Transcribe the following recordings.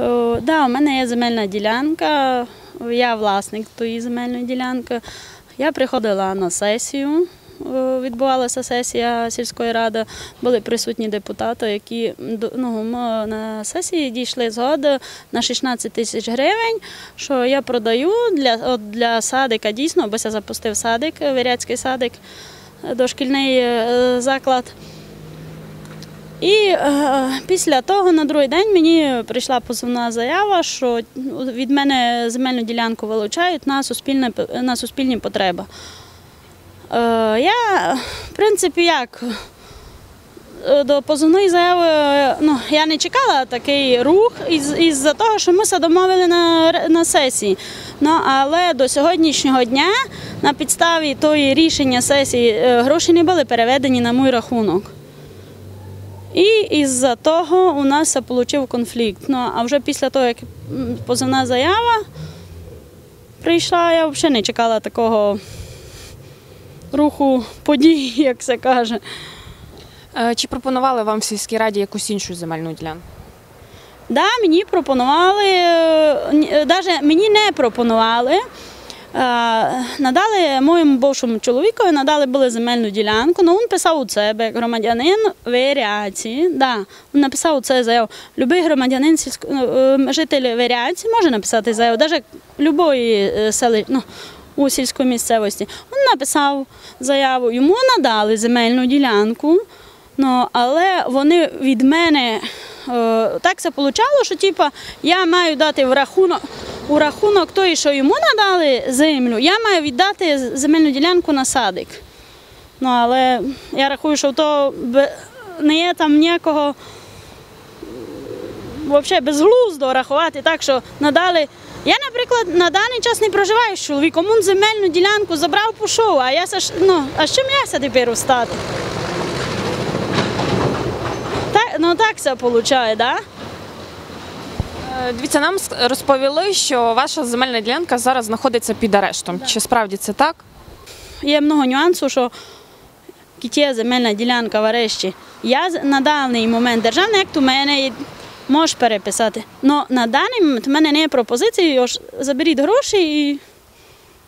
О, да, у мене є земельна ділянка, я власник тої земельної ділянки. Я приходила на сесію, відбувалася сесія сільської ради, були присутні депутати, які ну, на сесії дійшли згоди на 16 тисяч гривень, що я продаю для, от для садика, дійсно, бо я запустив садик, виряцький садик, е, дошкільний е, заклад. І е, після того на другий день мені прийшла позовна заява, що від мене земельну ділянку вилучають на, суспільне, на суспільні потреби. Е, я, в принципі, як е, до позовної заяви ну, я не чекала такий рух із, із-за того, що ми все домовили на, на сесії. Ну, але до сьогоднішнього дня на підставі тої рішення сесії е, гроші не були переведені на мій рахунок. І із-за того у нас отримав конфлікт. Ну, а вже після того, як м, позовна заява прийшла, я взагалі не чекала такого руху подій, як це каже. Е, Чи пропонували вам в сільській раді якусь іншу земельну ділянку? Да, мені пропонували, навіть мені не пропонували. Е, Надали моєму бувшому чоловікові, надали були земельну ділянку, але він писав у себе громадянин Виряці. Да, він написав у це заяву. Любий громадянин, сільсько, ну, е, житель Виряці може написати заяву, навіть любої е, сели, ну, у сільській місцевості. Він написав заяву, йому надали земельну ділянку. Ну, але вони від мене е, так це вийшло, що типа, я маю дати в рахунок, у рахунок той, що йому надали землю, я маю віддати земельну ділянку на садик. Ну, але я рахую, що то не є там ніякого взагалі безглуздо рахувати так, що надали. Я, наприклад, на даний час не проживаю з чоловіком, він земельну ділянку забрав, пішов, а я ну, а з чим я тепер встати? Так, ну так це виходить, да? Е, Дивіться, нам розповіли, що ваша земельна ділянка зараз знаходиться під арештом. Чи справді це так? Є много нюансів, що є земельна ділянка в арешті. Я на даний момент державний акт у мене можеш переписати. Але на даний момент у мене не є пропозиції, заберіть гроші і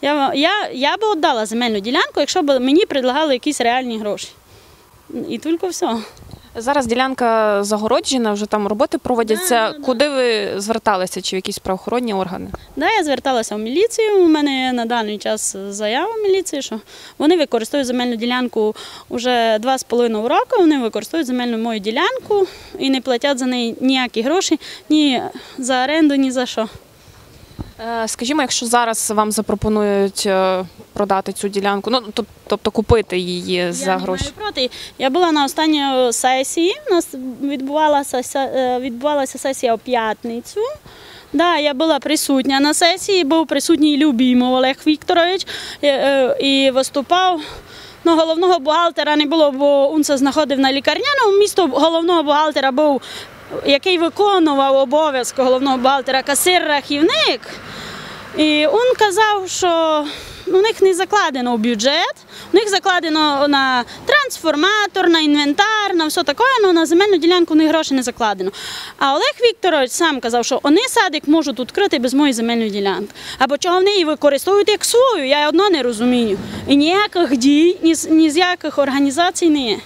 я, я, я би віддала земельну ділянку, якщо б мені предлагали якісь реальні гроші. І тільки все. Зараз ділянка загороджена, вже там роботи проводяться. Да, да, да. Куди ви зверталися? Чи в якісь правоохоронні органи? Да, я зверталася в міліцію. У мене на даний час заява міліції, що вони використовують земельну ділянку вже два з половиною роки. Вони використовують земельну мою ділянку і не платять за неї ніякі гроші, ні за оренду, ні за що. Е, Скажімо, якщо зараз вам запропонують е, продати цю ділянку, ну тобто купити її за я гроші. не маю проти. Я була на останній сесії. У нас відбувалася, е, відбувалася сесія у п'ятницю. Да, я була присутня на сесії, був присутній Любімов Олег Вікторович і виступав. Ну, головного бухгалтера не було, бо він це знаходив на лікарняному. Місто головного бухгалтера був, який виконував обов'язки головного бухгалтера, касир-рахівник. І він казав, що у них не закладено в бюджет, у них закладено на трансформатор, на інвентар, на все таке, але на земельну ділянку у них гроші не закладено. А Олег Вікторович сам казав, що вони садик можуть відкрити без моєї земельної ділянки. Або чого вони її використовують як свою, я одно не розумію. І ніяких дій, ні з яких організацій не є.